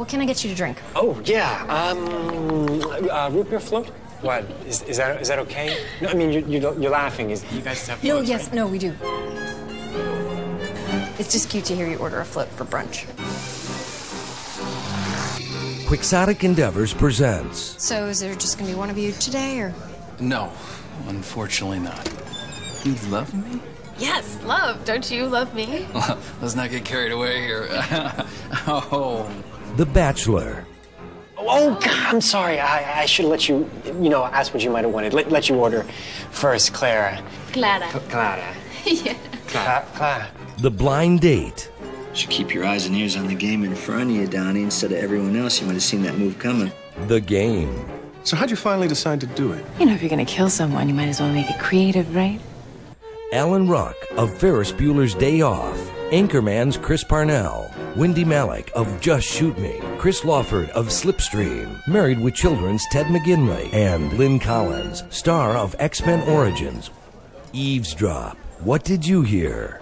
what can I get you to drink? Oh, yeah. Um, uh, root beer float? What? Is, is that is that okay? No, I mean, you, you, you're laughing. Is You guys have No, yes, right? no, we do. It's just cute to hear you order a float for brunch. Quixotic Endeavors presents So, is there just gonna be one of you today, or? No, unfortunately not. You love me? Yes, love. Don't you love me? Let's not get carried away here. oh. The Bachelor, oh, oh, God, I'm sorry. I, I should let you, you know, ask what you might have wanted. Let, let you order first, Clara. Clara. Clara. yeah. Clara. Clara. The Blind Date, Should keep your eyes and ears on the game in front of you, Donnie, instead of everyone else. You might have seen that move coming. The Game, So how'd you finally decide to do it? You know, if you're gonna kill someone, you might as well make it creative, right? Alan Ruck of Ferris Bueller's Day Off, Anchorman's Chris Parnell, Wendie Malick of Just Shoot Me, Chris Lawford of Slipstream, Married with Children's Ted McGinley, and Lynn Collins, star of X Men Origins. Eavesdrop. What did you hear?